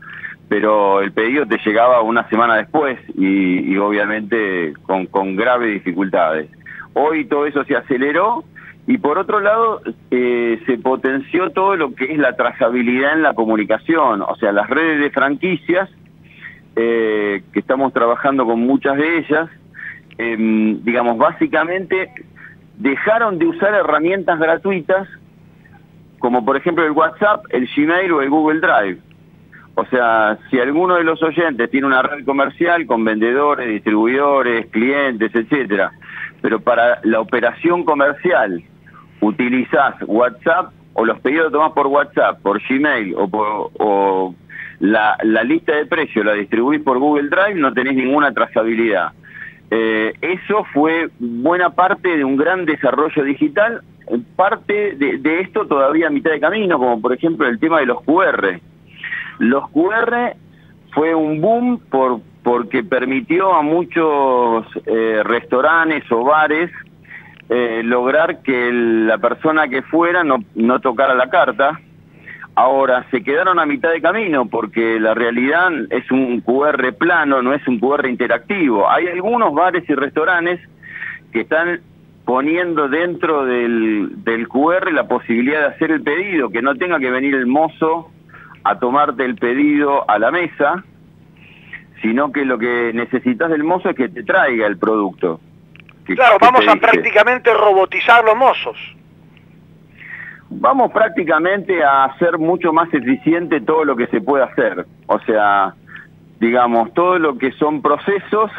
pero el pedido te llegaba una semana después y, obviamente con, con, graves dificultades. Hoy todo eso se aceleró y por otro lado eh, se potenció todo lo que es la trazabilidad en la comunicación, o sea, las redes de franquicias, eh, que estamos trabajando con muchas de ellas, em, digamos, básicamente dejaron de usar herramientas gratuitas como por ejemplo el WhatsApp, el Gmail o el Google Drive. O sea, si alguno de los oyentes tiene una red comercial con vendedores, distribuidores, clientes, etcétera, pero para la operación comercial utilizás WhatsApp o los pedidos tomás por WhatsApp, por Gmail o, por, o la, lista de precios la distribuís por Google Drive, no tenés ninguna trazabilidad. Eh, eso fue buena parte de un gran desarrollo digital, parte de, esto todavía a mitad de camino, como por ejemplo el tema de los QR. Los QR fue un boom por, porque permitió a muchos eh, restaurantes o bares eh, lograr que la persona que fuera no, no tocara la carta, Ahora, se quedaron a mitad de camino porque la realidad es un QR plano, no es un QR interactivo. Hay algunos bares y restaurantes que están poniendo dentro del, del QR la posibilidad de hacer el pedido, que no tenga que venir el mozo a tomarte el pedido a la mesa, sino que lo que necesitas del mozo es que te traiga el producto. Claro, vamos a prácticamente robotizar los mozos vamos prácticamente a hacer mucho más eficiente todo lo que se puede hacer. O sea, digamos, todo lo que son procesos,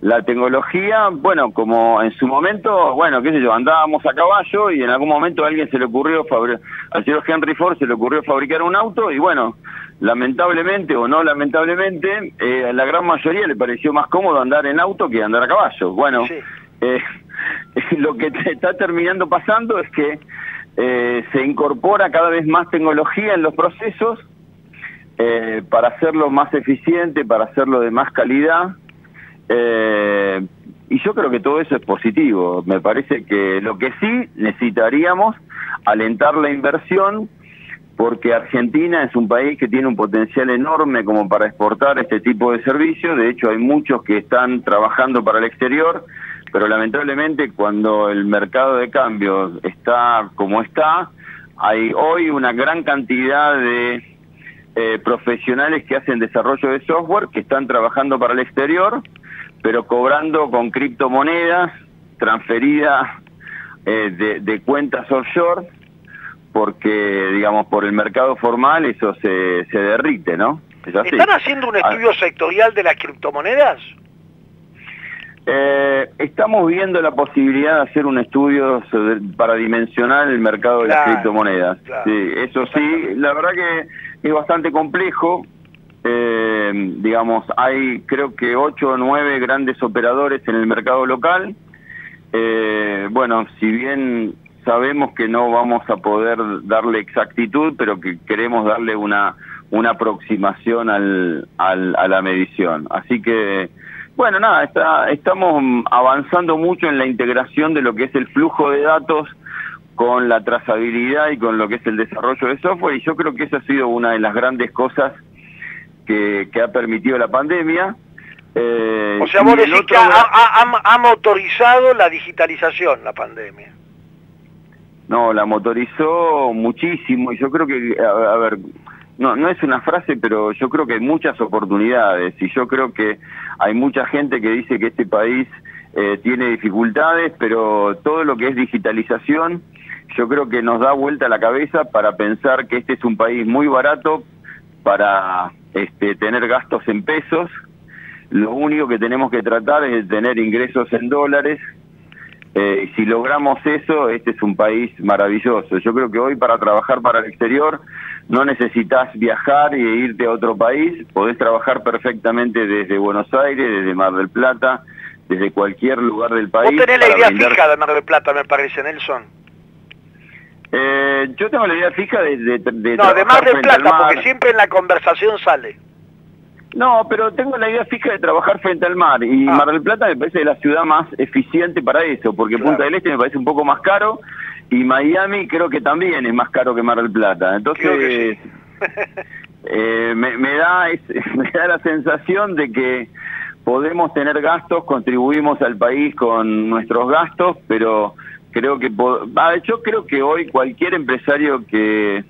la tecnología, bueno, como en su momento, bueno, qué sé yo, andábamos a caballo y en algún momento a alguien se le ocurrió, al señor Henry Ford se le ocurrió fabricar un auto y bueno, lamentablemente o no lamentablemente, eh, a la gran mayoría le pareció más cómodo andar en auto que andar a caballo. Bueno, eh, lo que está terminando pasando es que eh, se incorpora cada vez más tecnología en los procesos eh, para hacerlo más eficiente, para hacerlo de más calidad. Eh, y yo creo que todo eso es positivo. Me parece que lo que sí necesitaríamos, alentar la inversión, porque Argentina es un país que tiene un potencial enorme como para exportar este tipo de servicios. De hecho, hay muchos que están trabajando para el exterior pero lamentablemente cuando el mercado de cambios está como está, hay hoy una gran cantidad de eh, profesionales que hacen desarrollo de software que están trabajando para el exterior, pero cobrando con criptomonedas transferidas eh, de, de, cuentas offshore, porque, digamos, por el mercado formal eso se, se derrite, ¿no? ¿Están haciendo un estudio sectorial de las criptomonedas? Eh, estamos viendo la posibilidad de hacer un estudio para dimensionar el mercado de las criptomonedas. Sí, eso sí, la verdad que es bastante complejo. Eh, digamos, hay creo que ocho o nueve grandes operadores en el mercado local. Eh, bueno, si bien sabemos que no vamos a poder darle exactitud, pero que queremos darle una, una aproximación al, al, a la medición. Así que bueno, nada, está, estamos avanzando mucho en la integración de lo que es el flujo de datos con la trazabilidad y con lo que es el desarrollo de software y yo creo que esa ha sido una de las grandes cosas que, ha permitido la pandemia. Eh, o sea, vos decís que ha, motorizado la digitalización la pandemia. No, la motorizó muchísimo y yo creo que, a ver, no, no es una frase, pero yo creo que hay muchas oportunidades y yo creo que hay mucha gente que dice que este país eh, tiene dificultades, pero todo lo que es digitalización, yo creo que nos da vuelta la cabeza para pensar que este es un país muy barato para este, tener gastos en pesos. Lo único que tenemos que tratar es de tener ingresos en dólares eh, si logramos eso, este es un país maravilloso. Yo creo que hoy para trabajar para el exterior no necesitas viajar e irte a otro país, podés trabajar perfectamente desde Buenos Aires, desde Mar del Plata, desde cualquier lugar del país. Vos tenés la idea fija de Mar del Plata, me parece, Nelson. Eh, yo tengo la idea fija de, de, No, de Mar del Plata, porque siempre en la conversación sale. No, pero tengo la idea fija de trabajar frente al mar y ah. Mar del Plata me parece la ciudad más eficiente para eso, porque Punta del Este me parece un poco más caro y Miami creo que también es más caro que Mar del Plata. Entonces, eh, me, da me da la sensación de que podemos tener gastos, contribuimos al país con nuestros gastos, pero creo que yo creo que hoy cualquier empresario que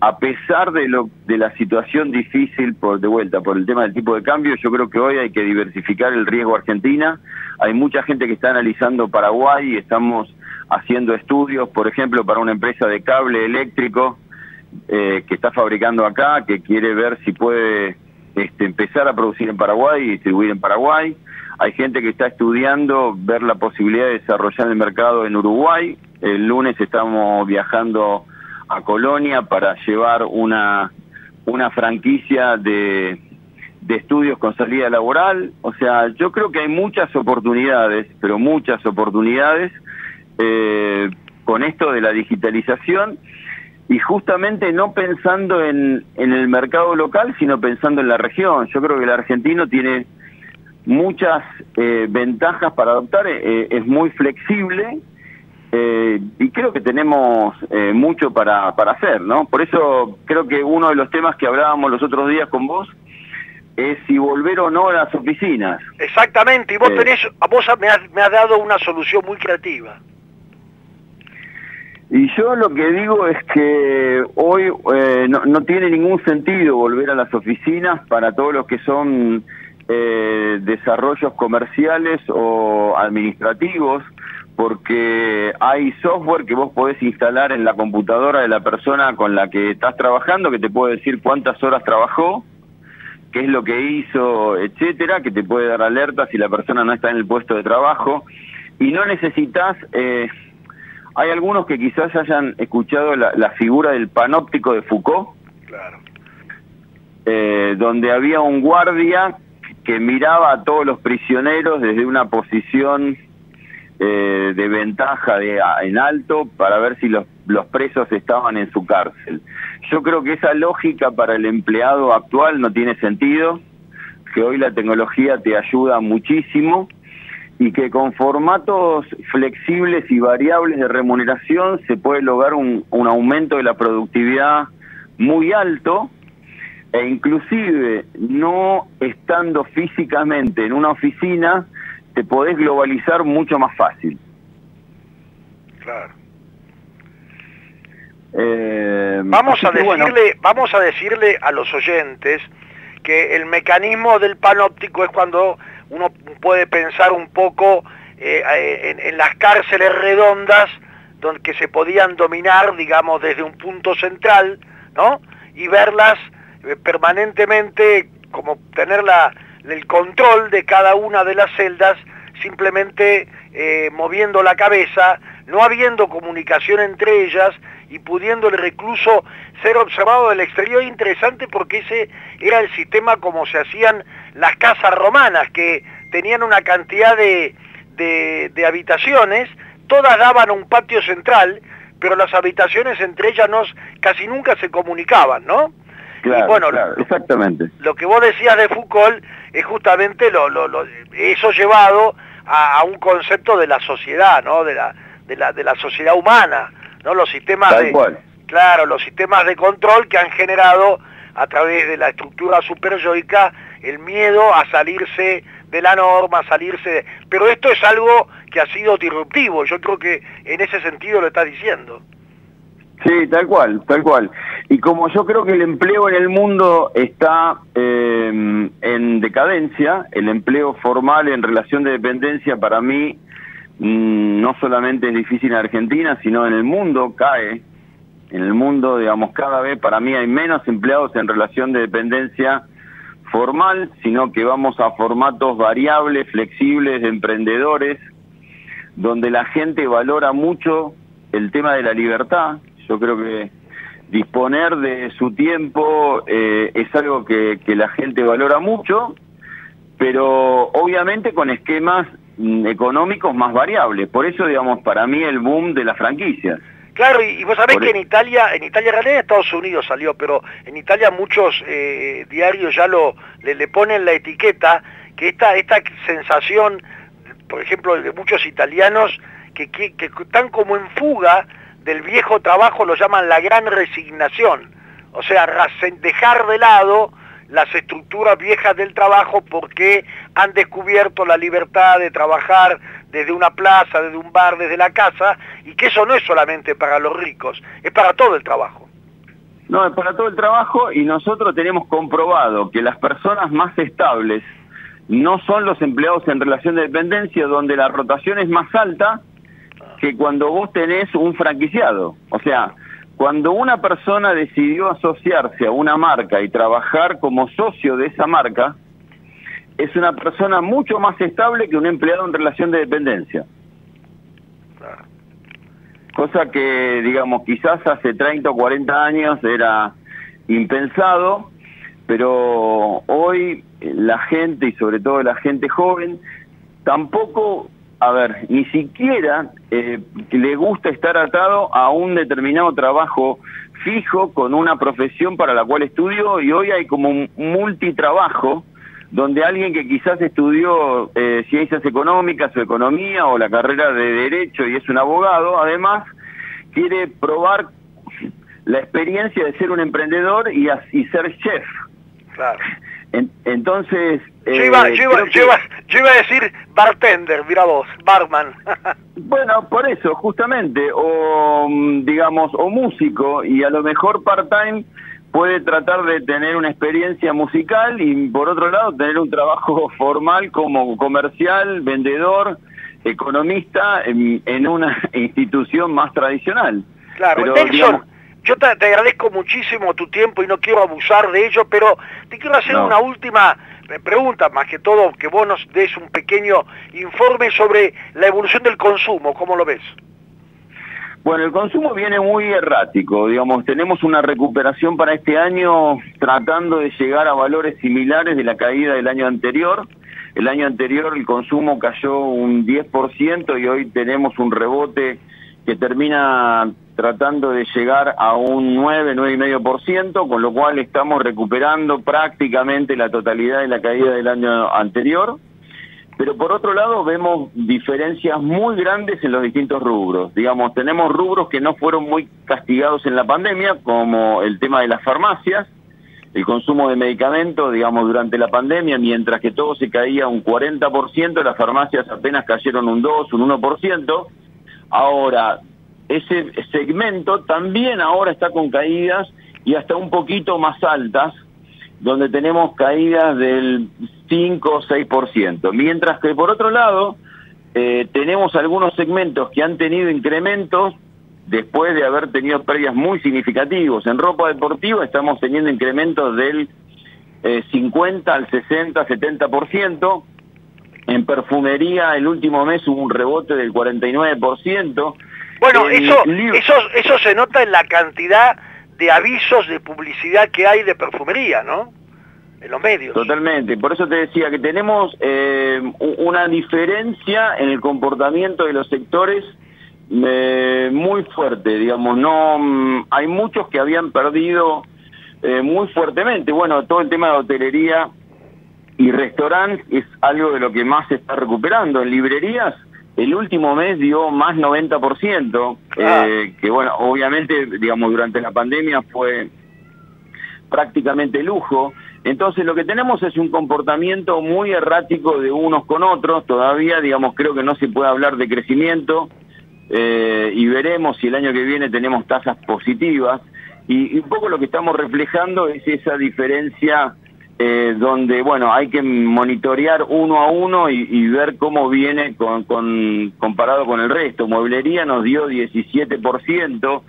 a pesar de lo de la situación difícil por de vuelta por el tema del tipo de cambio, yo creo que hoy hay que diversificar el riesgo Argentina. Hay mucha gente que está analizando Paraguay y estamos haciendo estudios, por ejemplo, para una empresa de cable eléctrico eh, que está fabricando acá, que quiere ver si puede este, empezar a producir en Paraguay y distribuir en Paraguay. Hay gente que está estudiando ver la posibilidad de desarrollar el mercado en Uruguay. El lunes estamos viajando a Colonia para llevar una, una franquicia de, de estudios con salida laboral. O sea, yo creo que hay muchas oportunidades, pero muchas oportunidades eh, con esto de la digitalización y justamente no pensando en, en el mercado local, sino pensando en la región. Yo creo que el argentino tiene muchas eh, ventajas para adoptar, eh, es muy flexible eh, y creo que tenemos eh, mucho para, para hacer, ¿no? Por eso creo que uno de los temas que hablábamos los otros días con vos es si volver o no a las oficinas. Exactamente, y vos eh. tenés, vos me has, me has dado una solución muy creativa. Y yo lo que digo es que hoy no, no, tiene ningún sentido volver a las oficinas para todos los que son desarrollos comerciales o administrativos, porque hay software que vos podés instalar en la computadora de la persona con la que estás trabajando, que te puede decir cuántas horas trabajó, qué es lo que hizo, etcétera, que te puede dar alerta si la persona no está en el puesto de trabajo. Y no necesitas, eh, hay algunos que quizás hayan escuchado la, figura del panóptico de Foucault, claro. Eh, donde había un guardia que miraba a todos los prisioneros desde una posición eh, de ventaja de, en alto para ver si los, los presos estaban en su cárcel. Yo creo que esa lógica para el empleado actual no tiene sentido, que hoy la tecnología te ayuda muchísimo y que con formatos flexibles y variables de remuneración se puede lograr un, un aumento de la productividad muy alto e inclusive no estando físicamente en una oficina te podés globalizar mucho más fácil. Claro. Eh, vamos a decirle, vamos a decirle a los oyentes que el mecanismo del panóptico es cuando uno puede pensar un poco eh, en, las cárceles redondas donde que se podían dominar, digamos, desde un punto central, ¿no? Y verlas eh, permanentemente, como tener la, el control de cada una de las celdas simplemente eh, moviendo la cabeza, no habiendo comunicación entre ellas y pudiendo el recluso ser observado del exterior interesante porque ese era el sistema como se hacían las casas romanas, que tenían una cantidad de, de, habitaciones, todas daban un patio central, pero las habitaciones entre ellas no, casi nunca se comunicaban, ¿no? Claro, bueno, exactamente. Lo que vos decías de Foucault es justamente lo, lo, eso llevado a, un concepto de la sociedad, ¿no? De la, de la, de la sociedad humana, ¿no? Los sistemas de, claro, los sistemas de control que han generado a través de la estructura superyoica el miedo a salirse de la norma, a salirse Pero esto es algo que ha sido disruptivo, yo creo que en ese sentido lo estás diciendo. Sí, tal cual, tal cual. Y como yo creo que el empleo en el mundo está eh, en decadencia, el empleo formal en relación de dependencia para mí mm, no solamente es difícil en Argentina, sino en el mundo cae. En el mundo, digamos, cada vez para mí hay menos empleados en relación de dependencia formal, sino que vamos a formatos variables, flexibles, de emprendedores, donde la gente valora mucho el tema de la libertad, yo creo que disponer de su tiempo eh, es algo que, la gente valora mucho, pero obviamente con esquemas mm, económicos más variables. Por eso, digamos, para mí el boom de las franquicias. Claro, y, vos sabés que en Italia, en Italia, en realidad en Estados Unidos salió, pero en Italia muchos eh, diarios ya lo le, ponen la etiqueta que esta, esta sensación, por ejemplo, de muchos italianos que, que están como en fuga del viejo trabajo lo llaman la gran resignación, o sea, dejar de lado las estructuras viejas del trabajo porque han descubierto la libertad de trabajar desde una plaza, desde un bar, desde la casa, y que eso no es solamente para los ricos, es para todo el trabajo. No, es para todo el trabajo y nosotros tenemos comprobado que las personas más estables no son los empleados en relación de dependencia, donde la rotación es más alta que cuando vos tenés un franquiciado. O sea, cuando una persona decidió asociarse a una marca y trabajar como socio de esa marca, es una persona mucho más estable que un empleado en relación de dependencia. Cosa que, digamos, quizás hace 30 o 40 años era impensado, pero hoy la gente, y sobre todo la gente joven, tampoco a ver, ni siquiera eh, le gusta estar atado a un determinado trabajo fijo con una profesión para la cual estudió y hoy hay como un multitrabajo donde alguien que quizás estudió eh, ciencias económicas o economía o la carrera de derecho y es un abogado, además quiere probar la experiencia de ser un emprendedor y, y ser chef. Claro entonces... Yo iba, yo, iba, a decir bartender, mira vos, barman. bueno, por eso, justamente, o mm, digamos, o músico, y a lo mejor part-time puede tratar de tener una experiencia musical y por otro lado tener un trabajo formal como comercial, vendedor, economista en, una institución más tradicional. Claro, Pero, yo te, agradezco muchísimo tu tiempo y no quiero abusar de ello, pero te quiero hacer una última pregunta, más que todo que vos nos des un pequeño informe sobre la evolución del consumo, ¿cómo lo ves? Bueno, el consumo viene muy errático, digamos, tenemos una recuperación para este año tratando de llegar a valores similares de la caída del año anterior. El año anterior el consumo cayó un 10% y hoy tenemos un rebote que termina tratando de llegar a un 9, 9,5%, con lo cual estamos recuperando prácticamente la totalidad de la caída del año anterior. Pero por otro lado vemos diferencias muy grandes en los distintos rubros. Digamos, tenemos rubros que no fueron muy castigados en la pandemia, como el tema de las farmacias, el consumo de medicamentos, digamos, durante la pandemia, mientras que todo se caía un 40%, las farmacias apenas cayeron un 2, un 1%. Ahora, ese segmento también ahora está con caídas y hasta un poquito más altas, donde tenemos caídas del 5 o 6%. Mientras que por otro lado, eh, tenemos algunos segmentos que han tenido incrementos después de haber tenido pérdidas muy significativos. En ropa deportiva estamos teniendo incrementos del 50 eh, al 60, 70%. En perfumería el último mes hubo un rebote del 49%. Bueno, eso, eso, eso se nota en la cantidad de avisos de publicidad que hay de perfumería, ¿no? En los medios. Totalmente, por eso te decía que tenemos eh, una diferencia en el comportamiento de los sectores eh, muy fuerte, digamos, no mm, hay muchos que habían perdido eh, muy fuertemente. Bueno, todo el tema de hotelería y restaurantes es algo de lo que más se está recuperando. En librerías, el último mes dio más 90%, ah. eh, que bueno, obviamente, digamos, durante la pandemia fue prácticamente lujo. Entonces lo que tenemos es un comportamiento muy errático de unos con otros, todavía, digamos, creo que no se puede hablar de crecimiento eh, y veremos si el año que viene tenemos tasas positivas. Y, un poco lo que estamos reflejando es esa diferencia eh, donde, bueno, hay que monitorear uno a uno y, ver cómo viene con, comparado con el resto. Mueblería nos dio 17%,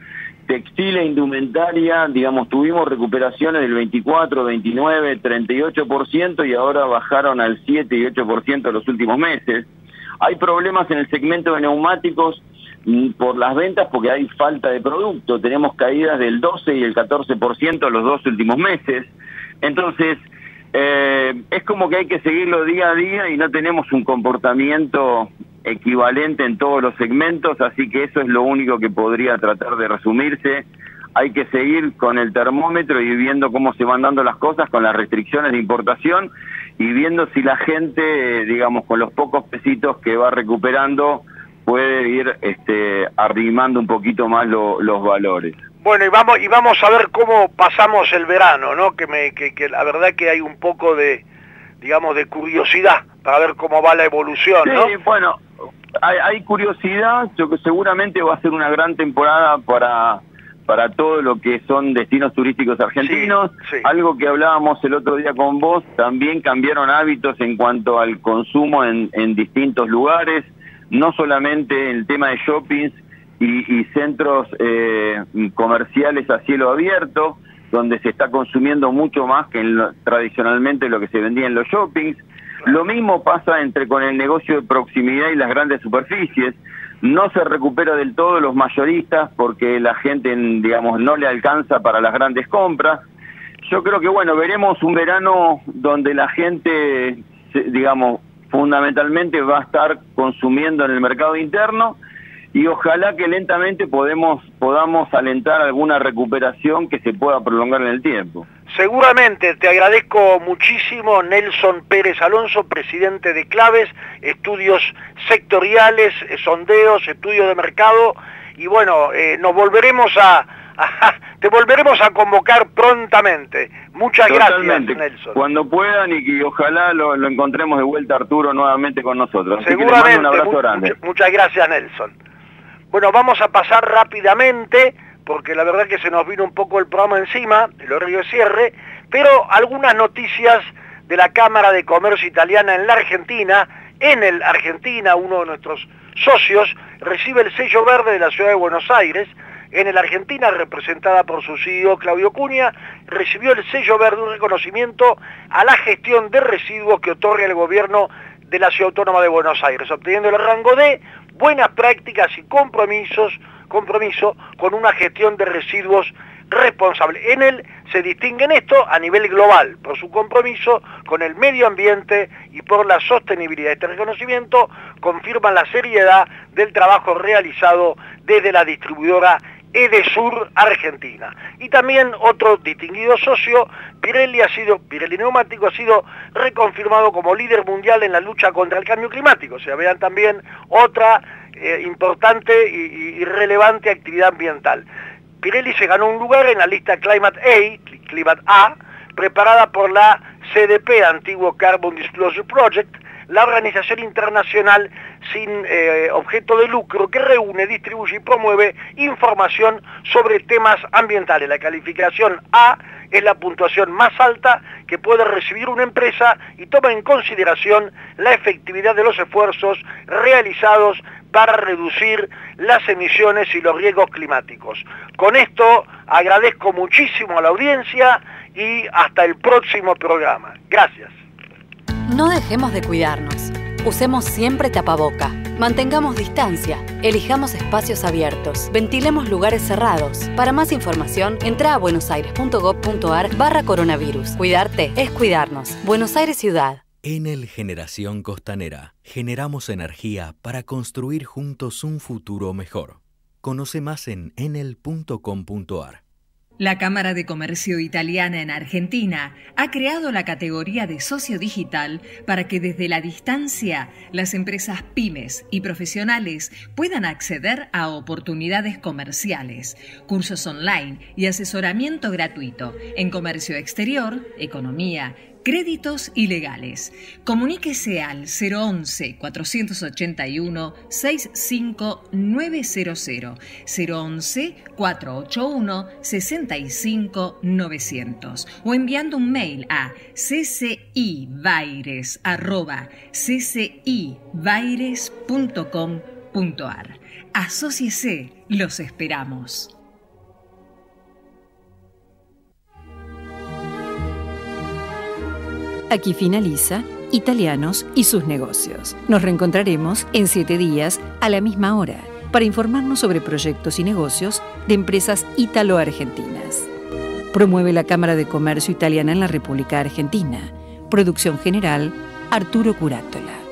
textil e indumentaria, digamos, tuvimos recuperaciones del 24, 29, 38% y ahora bajaron al 7 y 8% en los últimos meses. Hay problemas en el segmento de neumáticos por las ventas porque hay falta de producto. Tenemos caídas del 12 y el 14% los dos últimos meses. Entonces, eh, es como que hay que seguirlo día a día y no tenemos un comportamiento equivalente en todos los segmentos, así que eso es lo único que podría tratar de resumirse. Hay que seguir con el termómetro y viendo cómo se van dando las cosas con las restricciones de importación y viendo si la gente, digamos, con los pocos pesitos que va recuperando, puede ir este, arrimando un poquito más los valores. Bueno, y vamos, y vamos a ver cómo pasamos el verano, ¿no? Que, me, que, la verdad que hay un poco de, digamos, de curiosidad para ver cómo va la evolución, sí, bueno, hay, curiosidad, yo que seguramente va a ser una gran temporada para para todo lo que son destinos turísticos argentinos. Algo que hablábamos el otro día con vos, también cambiaron hábitos en cuanto al consumo en, en distintos lugares no solamente el tema de shoppings y, centros eh, comerciales a cielo abierto, donde se está consumiendo mucho más que tradicionalmente lo que se vendía en los shoppings. Lo mismo pasa entre con el negocio de proximidad y las grandes superficies. No se recupera del todo los mayoristas porque la gente, digamos, no le alcanza para las grandes compras. Yo creo que, bueno, veremos un verano donde la gente, digamos, fundamentalmente va a estar consumiendo en el mercado interno y ojalá que lentamente podemos, podamos alentar alguna recuperación que se pueda prolongar en el tiempo. Seguramente, te agradezco muchísimo Nelson Pérez Alonso, presidente de Claves, estudios sectoriales, eh, sondeos, estudios de mercado, y bueno, eh, nos volveremos a, te volveremos a convocar prontamente. Muchas gracias, Nelson. Cuando puedan y que ojalá lo, encontremos de vuelta Arturo nuevamente con nosotros. Seguramente. un abrazo grande. muchas gracias, Nelson. Bueno, vamos a pasar rápidamente, porque la verdad que se nos vino un poco el programa encima, el horario de cierre, pero algunas noticias de la Cámara de Comercio Italiana en la Argentina. En el Argentina, uno de nuestros socios recibe el sello verde de la ciudad de Buenos Aires, en el Argentina, representada por su CEO Claudio Cunha, recibió el sello verde, un reconocimiento a la gestión de residuos que otorga el gobierno de la Ciudad Autónoma de Buenos Aires, obteniendo el rango de buenas prácticas y compromisos, compromiso con una gestión de residuos responsable. En él se distingue en esto a nivel global por su compromiso con el medio ambiente y por la sostenibilidad. Este reconocimiento confirma la seriedad del trabajo realizado desde la distribuidora Edesur Argentina. Y también otro distinguido socio, Pirelli ha sido, Pirelli Neumático ha sido reconfirmado como líder mundial en la lucha contra el cambio climático. O sea, vean también otra eh, importante y, relevante actividad ambiental. Pirelli se ganó un lugar en la lista Climate A, Climate A, preparada por la CDP, antiguo Carbon Disclosure Project, la organización internacional sin eh, objeto de lucro que reúne, distribuye y promueve información sobre temas ambientales. La calificación A es la puntuación más alta que puede recibir una empresa y toma en consideración la efectividad de los esfuerzos realizados para reducir las emisiones y los riesgos climáticos. Con esto agradezco muchísimo a la audiencia y hasta el próximo programa. Gracias. No dejemos de cuidarnos. Usemos siempre tapaboca. Mantengamos distancia. Elijamos espacios abiertos. Ventilemos lugares cerrados. Para más información, entra a buenosaires.gov.ar barra coronavirus. Cuidarte es cuidarnos. Buenos Aires Ciudad. Enel Generación Costanera. Generamos energía para construir juntos un futuro mejor. Conoce más en enel.com.ar. La Cámara de Comercio Italiana en Argentina ha creado la categoría de socio digital para que desde la distancia las empresas pymes y profesionales puedan acceder a oportunidades comerciales, cursos online y asesoramiento gratuito en comercio exterior, economía, Créditos ilegales. Comuníquese al 011-481-65900, 011-481-65900 o enviando un mail a ccivaires.ccivaires.com.ar. Asociese, los esperamos. Aquí finaliza Italianos y sus negocios. Nos reencontraremos en siete días a la misma hora para informarnos sobre proyectos y negocios de empresas ítalo-argentinas. Promueve la Cámara de Comercio Italiana en la República Argentina. Producción general, Arturo Curátola.